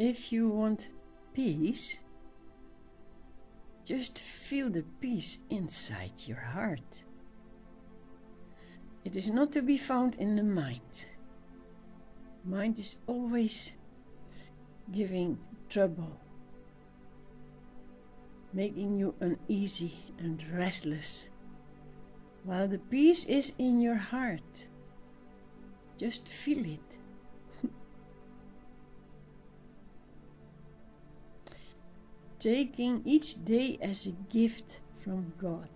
if you want peace, just feel the peace inside your heart. It is not to be found in the mind. Mind is always giving trouble, making you uneasy and restless, while the peace is in your heart. Just feel it. Taking each day as a gift from God,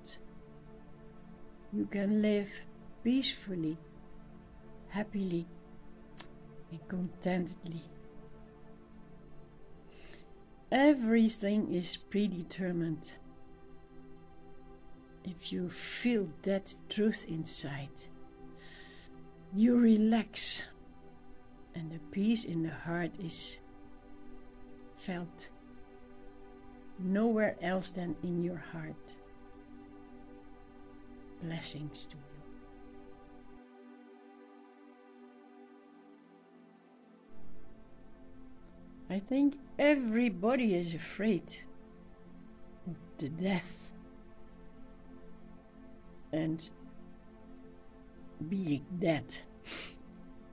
you can live peacefully, happily, and contentedly. Everything is predetermined. If you feel that truth inside, you relax, and the peace in the heart is felt nowhere else than in your heart. Blessings to you. I think everybody is afraid of the death and being dead.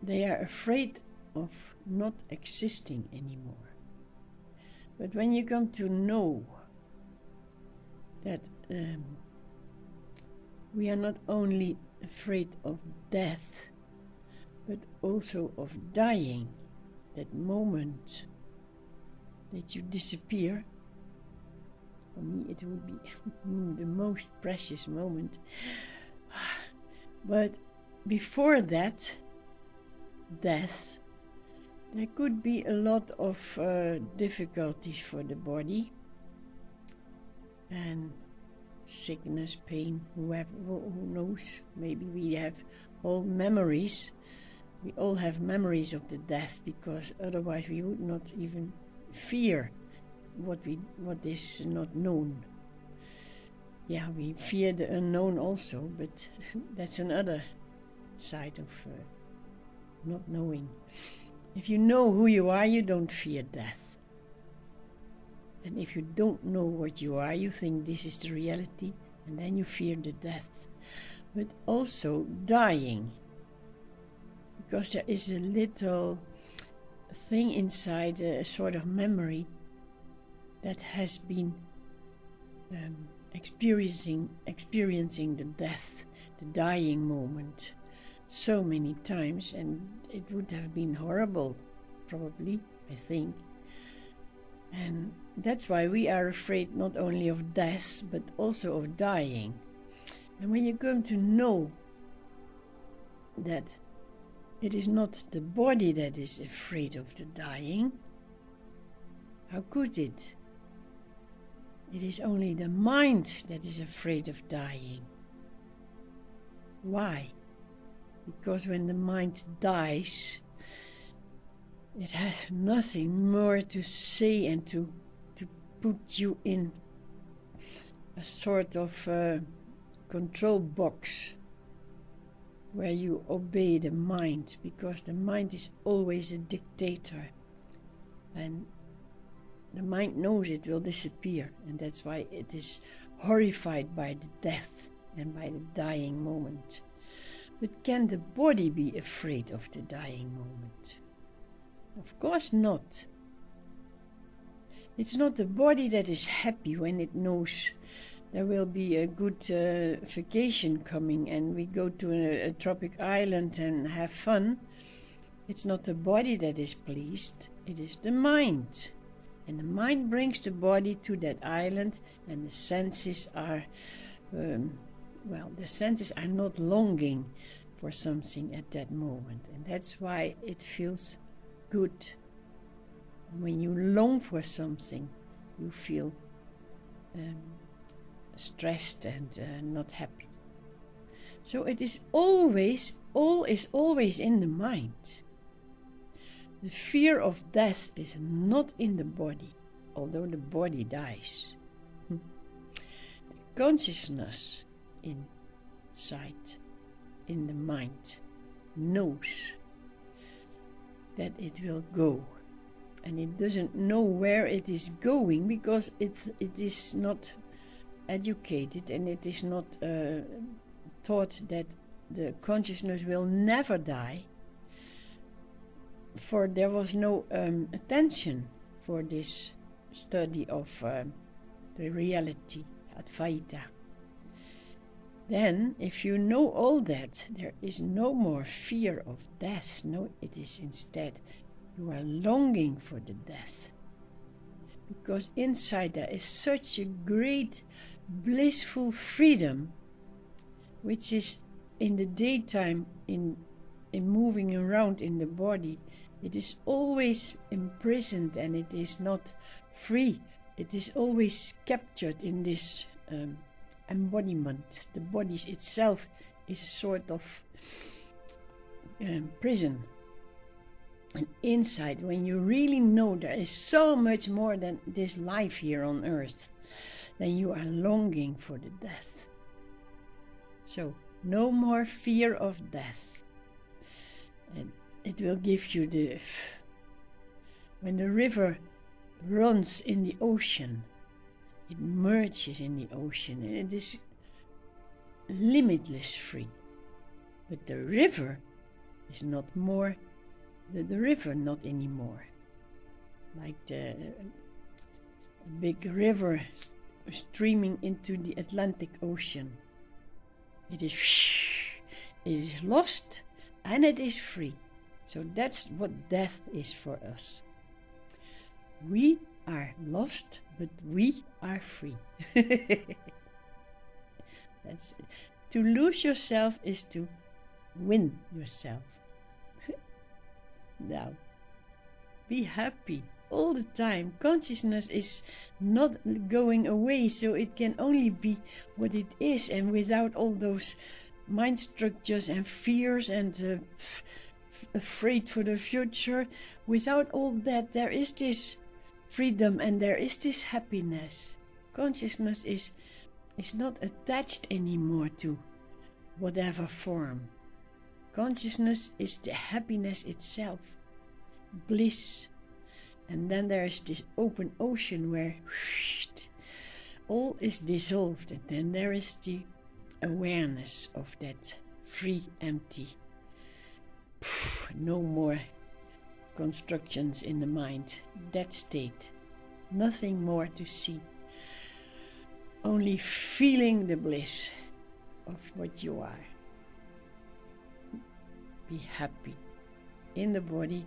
They are afraid of not existing anymore. But when you come to know that um, we are not only afraid of death, but also of dying, that moment that you disappear. For me, it would be the most precious moment. But before that, death, there could be a lot of uh, difficulties for the body and sickness, pain, whoever, who knows. Maybe we have all memories. We all have memories of the death because otherwise we would not even fear what we what is not known. Yeah, we fear the unknown also, but that's another side of uh, not knowing. If you know who you are, you don't fear death. And if you don't know what you are, you think this is the reality, and then you fear the death. But also dying, because there is a little thing inside, a sort of memory that has been um, experiencing experiencing the death, the dying moment, so many times, and it would have been horrible, probably. I think. And that's why we are afraid not only of death, but also of dying. And when you come to know that it is not the body that is afraid of the dying. How could it? It is only the mind that is afraid of dying. Why? Because when the mind dies, it has nothing more to say and to, to put you in a sort of uh, control box where you obey the mind because the mind is always a dictator. And the mind knows it will disappear and that's why it is horrified by the death and by the dying moment but can the body be afraid of the dying moment? Of course not. It's not the body that is happy when it knows there will be a good uh, vacation coming and we go to a, a tropic island and have fun, it's not the body that is pleased, it is the mind. And the mind brings the body to that island, and the senses are, um, well, the senses are not longing for something at that moment. And that's why it feels good. When you long for something, you feel um, stressed and uh, not happy. So it is always, all is always in the mind. The fear of death is not in the body, although the body dies. Hmm. The consciousness inside, in the mind, knows that it will go and it doesn't know where it is going because it it is not educated and it is not uh, taught that the consciousness will never die for there was no um, attention for this study of uh, the reality Advaita. Then, if you know all that, there is no more fear of death. No, it is instead you are longing for the death. Because inside there is such a great blissful freedom, which is in the daytime in in moving around in the body it is always imprisoned and it is not free it is always captured in this um, embodiment the body itself is a sort of um, prison and inside when you really know there is so much more than this life here on earth then you are longing for the death so no more fear of death. And it will give you the. When the river runs in the ocean, it merges in the ocean and it is limitless free. But the river is not more, the, the river not anymore. Like the big river streaming into the Atlantic Ocean. It is it is lost and it is free. So that's what death is for us. We are lost, but we are free. that's it. To lose yourself is to win yourself. now, be happy all the time. Consciousness is not going away, so it can only be what it is, and without all those mind structures and fears and uh, afraid for the future, without all that, there is this freedom and there is this happiness. Consciousness is is not attached anymore to whatever form. Consciousness is the happiness itself, bliss, and then there is this open ocean where all is dissolved, and then there is the awareness of that free, empty. No more constructions in the mind. That state. Nothing more to see. Only feeling the bliss of what you are. Be happy in the body,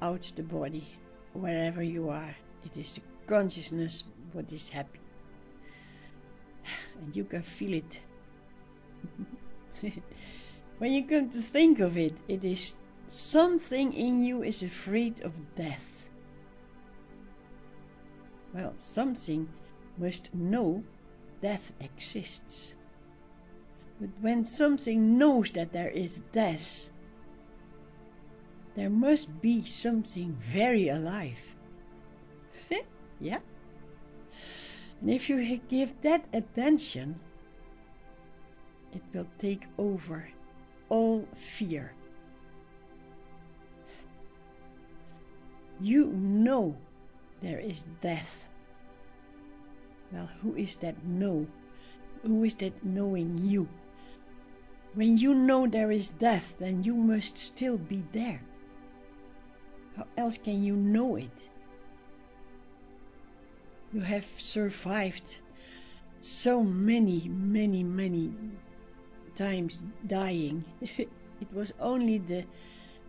out the body wherever you are. It is the consciousness what is happy. And you can feel it. when you come to think of it, it is something in you is afraid of death. Well, something must know death exists. But when something knows that there is death, there must be something very alive. yeah? And if you give that attention, it will take over all fear. You know there is death. Well, who is that know? Who is that knowing you? When you know there is death, then you must still be there. How else can you know it? You have survived so many, many, many times dying. it was only the,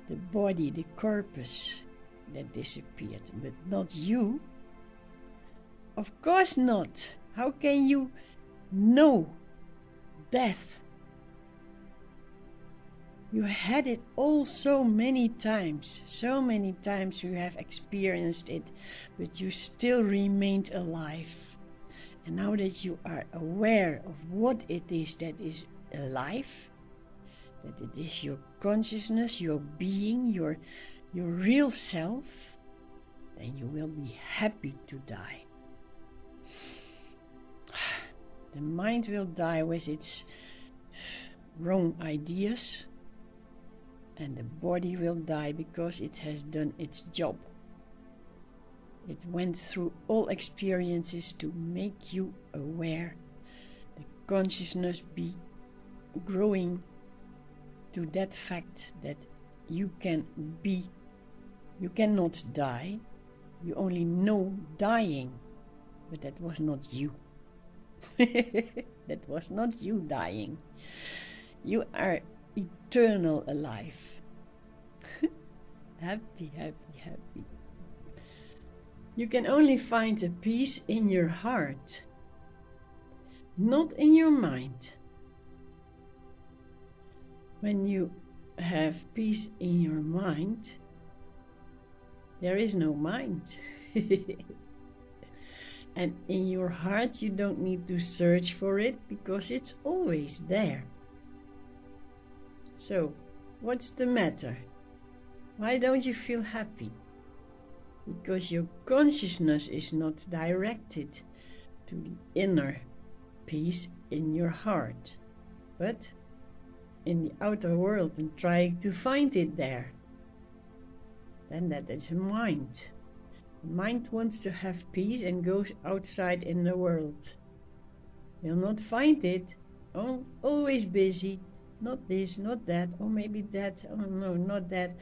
the body, the corpus, that disappeared, but not you. Of course not. How can you know death? You had it all so many times, so many times you have experienced it, but you still remained alive. And now that you are aware of what it is that is alive, that it is your consciousness, your being, your, your real self, then you will be happy to die. The mind will die with its wrong ideas and the body will die because it has done its job. It went through all experiences to make you aware. The consciousness be growing to that fact that you can be, you cannot die. You only know dying, but that was not you. that was not you dying. You are eternal alive. happy, happy, happy. You can only find a peace in your heart, not in your mind. When you have peace in your mind, there is no mind. and in your heart, you don't need to search for it because it's always there. So, what's the matter? Why don't you feel happy? Because your consciousness is not directed to the inner peace in your heart, but in the outer world and trying to find it there. Then that is mind. Mind wants to have peace and goes outside in the world. You'll not find it, always busy, not this, not that, or maybe that, oh no, not that.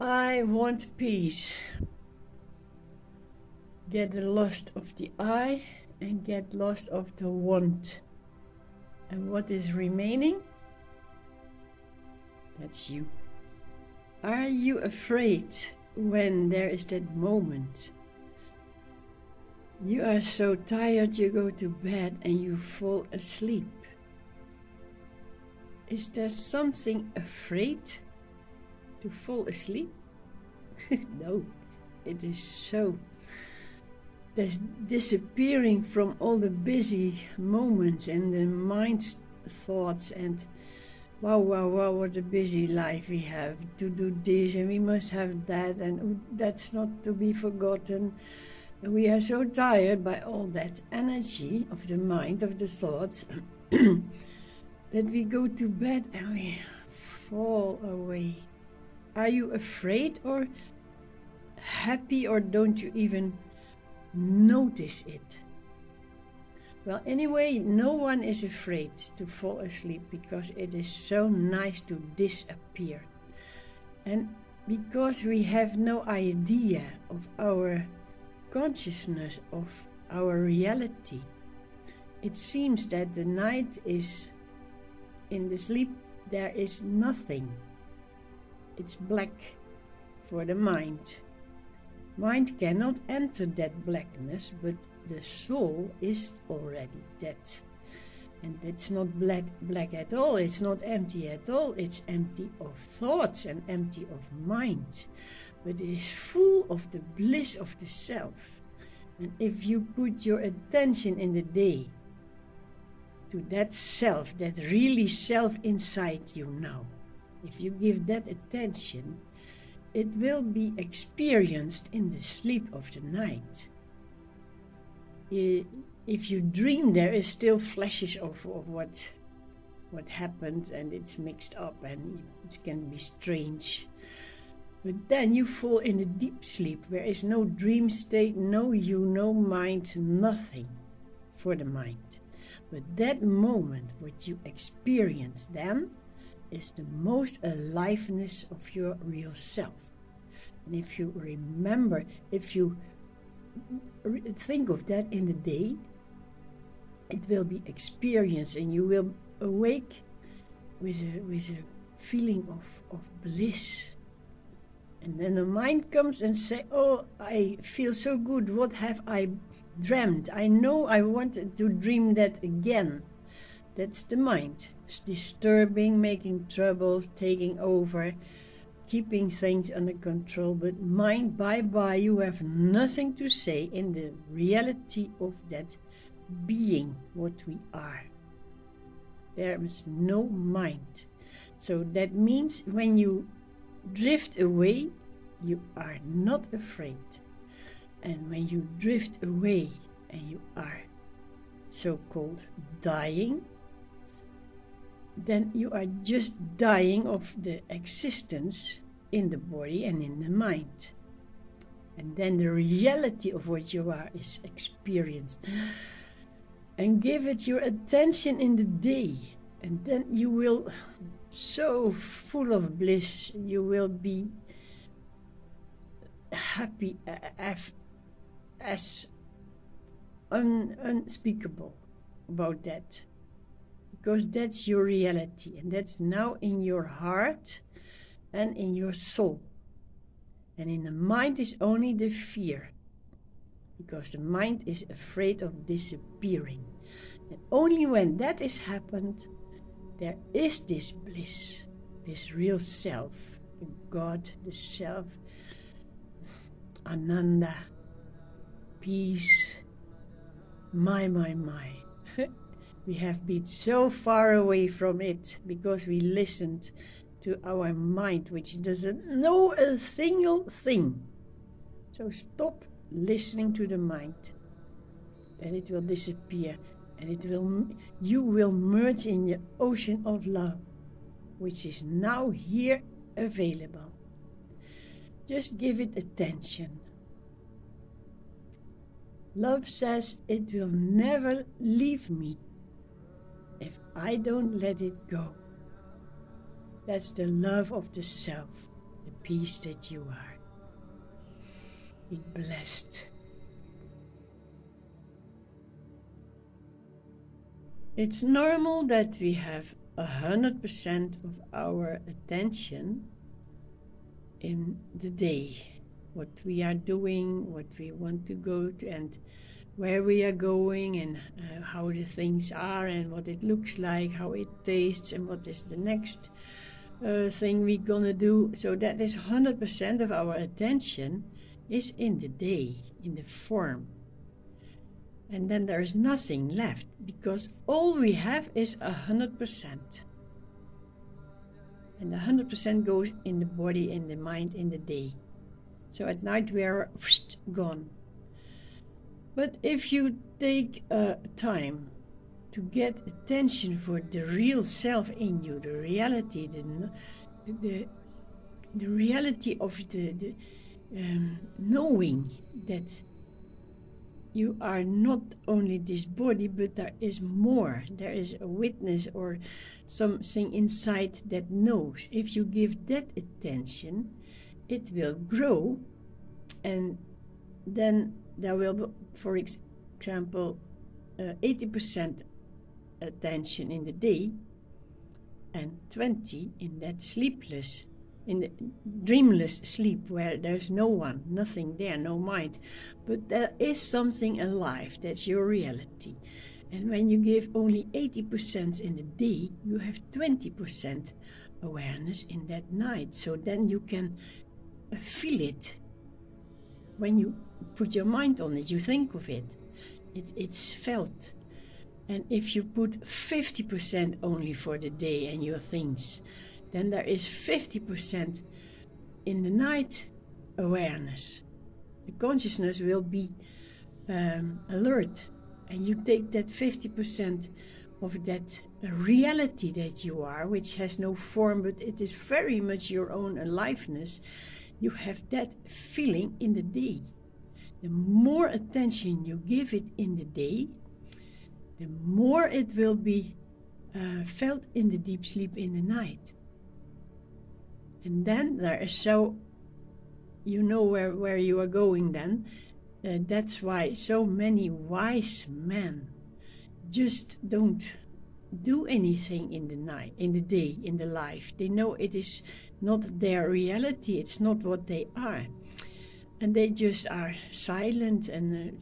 I want peace. Get lost of the I and get lost of the want. And what is remaining? That's you. Are you afraid when there is that moment? You are so tired you go to bed and you fall asleep. Is there something afraid to fall asleep? no, it is so. There's disappearing from all the busy moments and the mind thoughts and wow, wow, wow, what a busy life we have to do this and we must have that and that's not to be forgotten. We are so tired by all that energy of the mind, of the thoughts. that we go to bed and we fall away. Are you afraid or happy, or don't you even notice it? Well, anyway, no one is afraid to fall asleep because it is so nice to disappear. And because we have no idea of our consciousness, of our reality, it seems that the night is in the sleep there is nothing. It's black for the mind. Mind cannot enter that blackness, but the soul is already dead. And it's not black, black at all, it's not empty at all, it's empty of thoughts and empty of mind. But it is full of the bliss of the self. And if you put your attention in the day to that self, that really self inside you now, if you give that attention, it will be experienced in the sleep of the night. If you dream, there is still flashes of, of what what happened, and it's mixed up, and it can be strange. But then you fall in a deep sleep where is no dream state, no you, no mind, nothing for the mind. But that moment, what you experience then, is the most aliveness of your real self. And if you remember, if you think of that in the day, it will be experienced and you will awake with a, with a feeling of, of bliss. And then the mind comes and say, "Oh, I feel so good. What have I dreamt. I know I wanted to dream that again. That's the mind. It's disturbing, making trouble, taking over, keeping things under control. But mind, bye bye, you have nothing to say in the reality of that being what we are. There is no mind. So that means when you drift away, you are not afraid. And when you drift away and you are so called dying, then you are just dying of the existence in the body and in the mind. And then the reality of what you are is experienced. And give it your attention in the day. And then you will, so full of bliss, you will be happy as, as un, unspeakable about that. Because that's your reality. And that's now in your heart and in your soul. And in the mind is only the fear, because the mind is afraid of disappearing. And only when that has happened, there is this bliss, this real self, the God, the self, Ananda, peace. My, my, my. We have been so far away from it because we listened to our mind, which doesn't know a single thing. So stop listening to the mind, and it will disappear, and it will you will merge in the ocean of love, which is now here available. Just give it attention. Love says it will never leave me if I don't let it go. That's the love of the self, the peace that you are. Be blessed. It's normal that we have a hundred percent of our attention in the day, what we are doing, what we want to go to, and where we are going, and uh, how the things are, and what it looks like, how it tastes, and what is the next uh, thing we're gonna do. So that is 100% of our attention is in the day, in the form. And then there is nothing left because all we have is 100%. And the 100% goes in the body, in the mind, in the day. So at night we are gone. But if you take uh, time to get attention for the real self in you, the reality, the the, the reality of the, the um, knowing that you are not only this body, but there is more. There is a witness or something inside that knows. If you give that attention, it will grow, and then there will, be for example, uh, 80% attention in the day and 20 in that sleepless in the dreamless sleep where there's no one nothing there no mind. But there is something alive that's your reality. And when you give only 80% in the day you have 20% awareness in that night. So then you can uh, feel it when you put your mind on it you think of it, it it's felt and if you put 50% only for the day and your things, then there is 50% in the night awareness. The consciousness will be um, alert, and you take that 50% of that reality that you are, which has no form, but it is very much your own aliveness. You have that feeling in the day. The more attention you give it in the day, the more it will be uh, felt in the deep sleep in the night. And then there is so, you know where, where you are going then. Uh, that's why so many wise men just don't do anything in the night, in the day, in the life. They know it is not their reality, it's not what they are. And they just are silent and uh,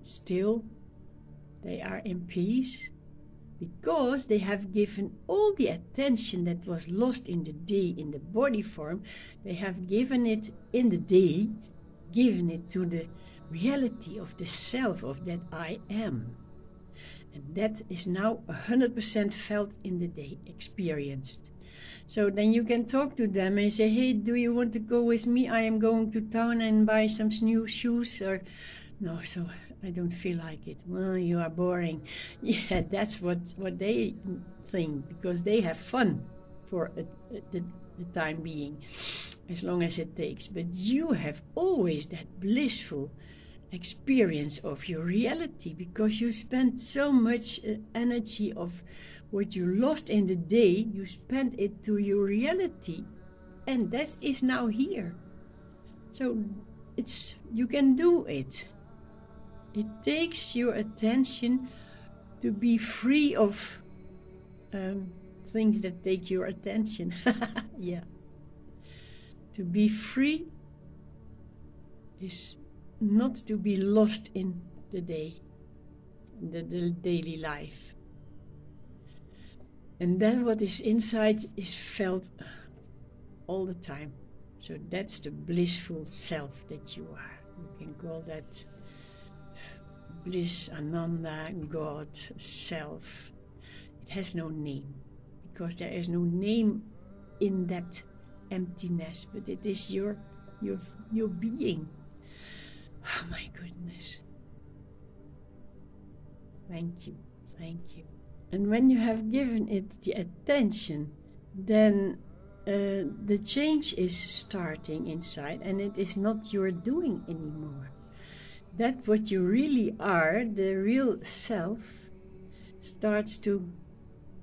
still they are in peace because they have given all the attention that was lost in the day in the body form, they have given it in the day, given it to the reality of the self of that I am. And that is now 100% felt in the day, experienced. So then you can talk to them and say, hey, do you want to go with me? I am going to town and buy some new shoes. Or, no, so I don't feel like it. Well, you are boring. Yeah, that's what, what they think because they have fun for a, a, the, the time being. as long as it takes. But you have always that blissful experience of your reality because you spent so much uh, energy of what you lost in the day, you spent it to your reality. And that is now here. So it's you can do it. It takes your attention to be free of um, things that take your attention. yeah. To be free is not to be lost in the day, the, the daily life. And then what is inside is felt all the time. So that's the blissful self that you are. You can call that bliss, ananda, God, self. It has no name because there is no name in that emptiness, but it is your your your being. Oh my goodness. Thank you. Thank you. And when you have given it the attention, then uh, the change is starting inside and it is not your doing anymore. That what you really are, the real self, starts to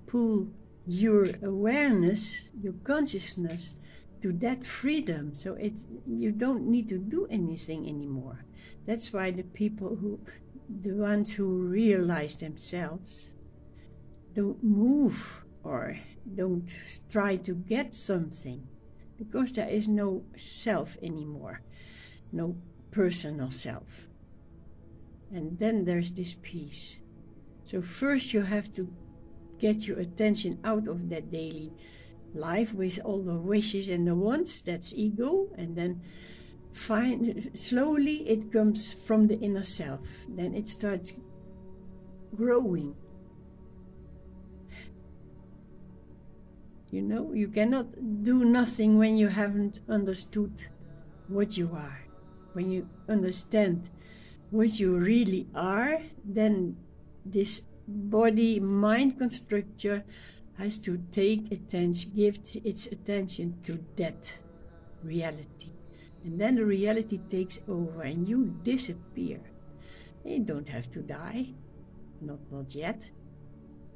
pull your awareness, your consciousness to that freedom. So it you don't need to do anything anymore. That's why the people who the ones who realize themselves don't move or don't try to get something because there is no self anymore, no personal self. And then there's this peace. So, first, you have to get your attention out of that daily life with all the wishes and the wants, that's ego, and then find slowly it comes from the inner self. Then it starts growing You know, you cannot do nothing when you haven't understood what you are. When you understand what you really are, then this body mind constructor has to take attention, give its attention to that reality. And then the reality takes over and you disappear. You don't have to die. Not not yet.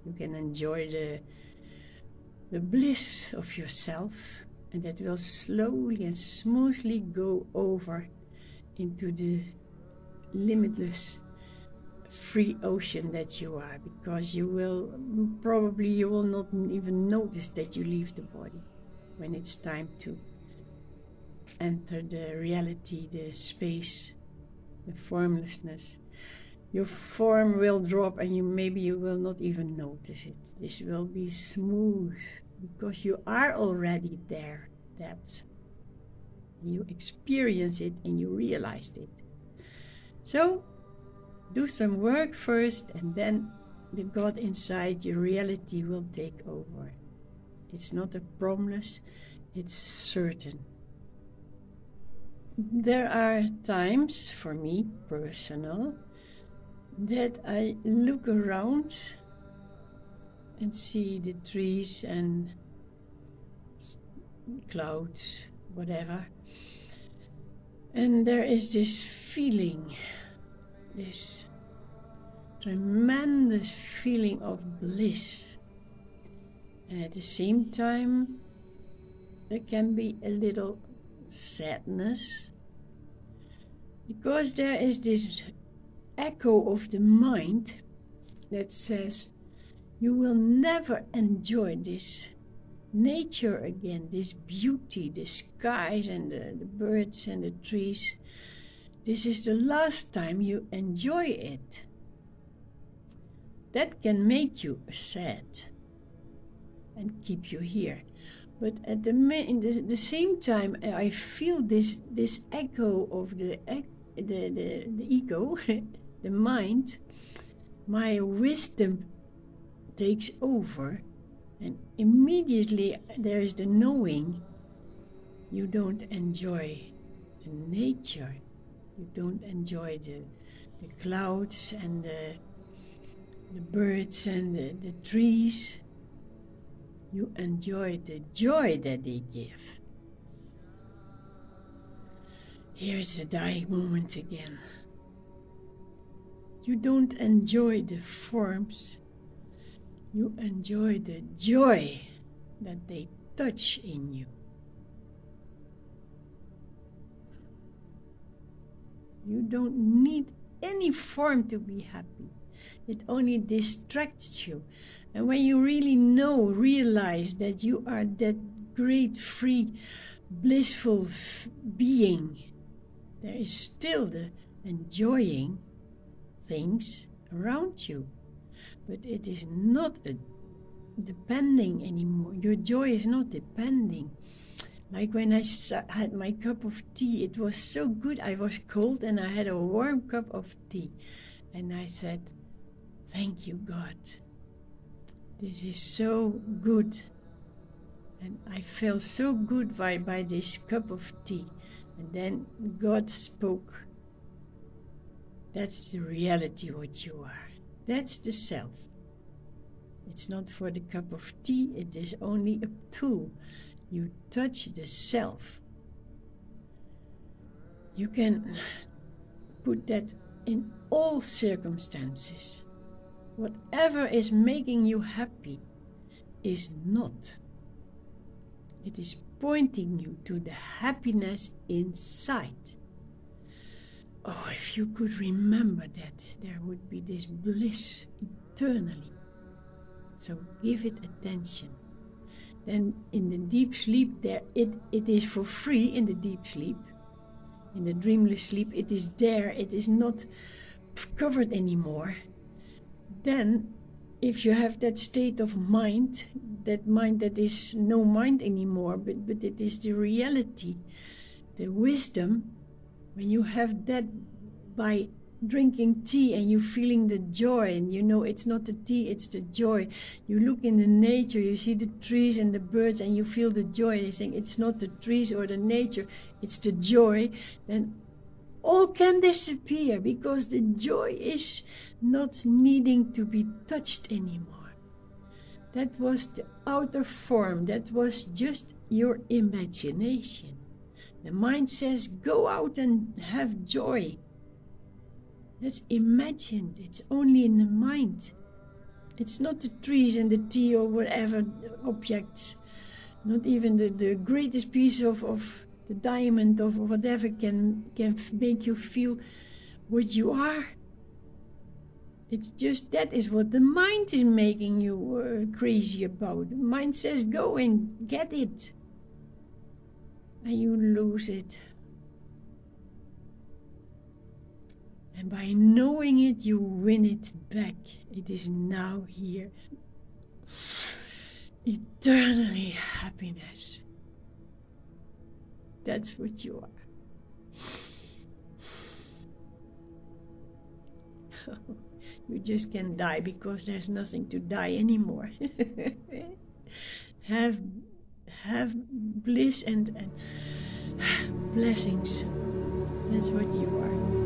You can enjoy the the bliss of yourself, and that will slowly and smoothly go over into the limitless free ocean that you are because you will probably you will not even notice that you leave the body when it's time to enter the reality the space the formlessness your form will drop and you maybe you will not even notice it. This will be smooth because you are already there that you experience it and you realized it. So do some work first and then the god inside your reality will take over. It's not a promise it's certain. There are times for me personal that I look around and see the trees and clouds, whatever. And there is this feeling, this tremendous feeling of bliss. And at the same time, there can be a little sadness because there is this echo of the mind that says, You will never enjoy this nature again, this beauty, the skies and the, the birds and the trees. This is the last time you enjoy it. That can make you sad and keep you here. But at the, the, the same time, I feel this this echo of the the, the, the ego the mind, my wisdom takes over, and immediately there is the knowing you don't enjoy the nature, you don't enjoy the, the clouds and the, the birds and the, the trees. You enjoy the joy that they give. Here's the dying moment again. You don't enjoy the forms, you enjoy the joy that they touch in you. You don't need any form to be happy. It only distracts you. And when you really know, realize that you are that great, free, blissful being, there is still the enjoying things around you. But it is not a depending anymore. Your joy is not depending. Like when I had my cup of tea, it was so good. I was cold and I had a warm cup of tea. And I said, Thank you, God. This is so good. And I felt so good by, by this cup of tea. And then God spoke. That's the reality what you are. That's the self. It's not for the cup of tea, it is only a tool you touch the self. You can put that in all circumstances. Whatever is making you happy is not. It is pointing you to the happiness inside. Oh, if you could remember that, there would be this bliss eternally. So give it attention. Then in the deep sleep there it, it is for free in the deep sleep. In the dreamless sleep it is there. It is not covered anymore. Then if you have that state of mind that mind that is no mind anymore but, but it is the reality the wisdom when you have that by drinking tea and you feeling the joy and you know it's not the tea it's the joy. You look in the nature you see the trees and the birds and you feel the joy and you think it's not the trees or the nature it's the joy then all can disappear because the joy is not needing to be touched anymore. That was the outer form. That was just your imagination the mind says go out and have joy that's imagined. It's only in the mind. It's not the trees and the tea or whatever objects. Not even the, the greatest piece of, of the diamond of whatever can, can make you feel what you are. It's just that is what the mind is making you uh, crazy about. The mind says, go and get it. And you lose it. And by knowing it, you win it back. It is now here. Eternally happiness. That's what you are. you just can't die because there's nothing to die anymore. have have bliss and, and blessings. That's what you are.